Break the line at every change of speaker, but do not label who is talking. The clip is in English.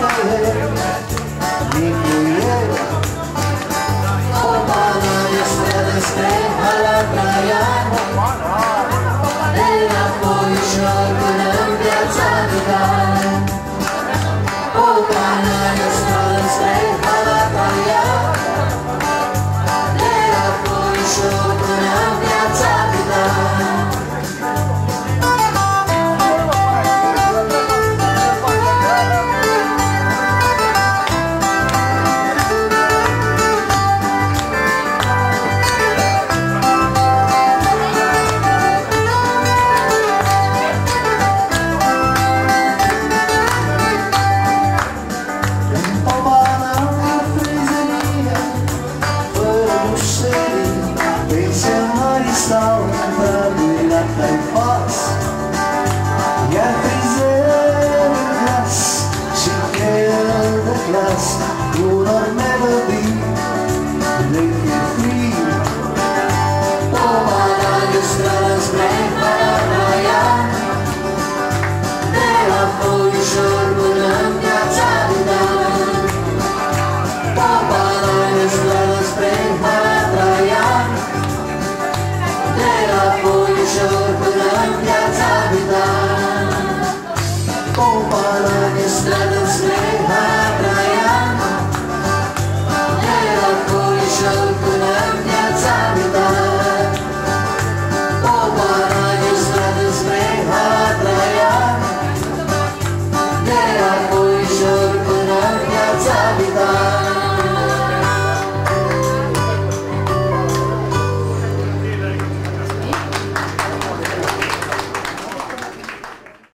my head.